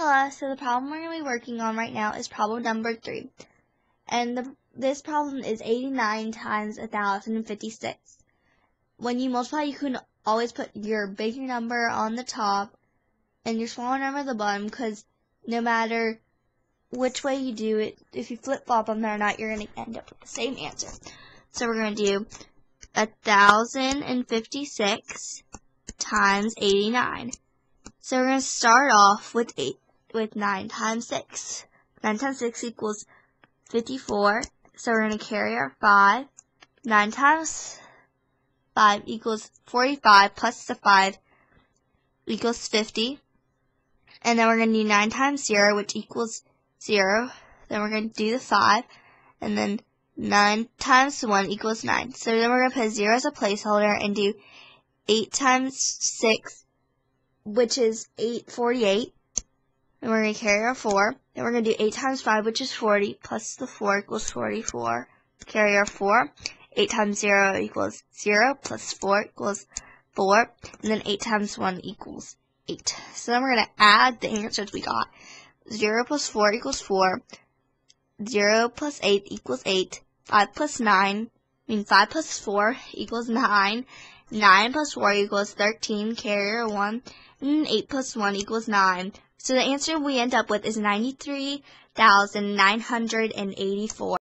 Hello, so the problem we're going to be working on right now is problem number three. And the, this problem is 89 times 1056. When you multiply, you can always put your bigger number on the top and your smaller number at the bottom because no matter which way you do it, if you flip-flop them or not, you're going to end up with the same answer. So we're going to do 1056 times 89. So we're going to start off with 8 with 9 times 6. 9 times 6 equals 54. So we're going to carry our 5. 9 times 5 equals 45 plus the 5 equals 50. And then we're going to do 9 times 0, which equals 0. Then we're going to do the 5. And then 9 times 1 equals 9. So then we're going to put 0 as a placeholder and do 8 times 6, which is 848. And we're going to carry our 4. Then we're going to do 8 times 5, which is 40, plus the 4 equals 44. Carry our 4. 8 times 0 equals 0, plus 4 equals 4. And then 8 times 1 equals 8. So then we're going to add the answers we got. 0 plus 4 equals 4. 0 plus 8 equals 8. 5 plus 9, I mean 5 plus 4 equals 9. 9 plus 4 equals 13, carrier 1, and 8 plus 1 equals 9. So the answer we end up with is 93,984.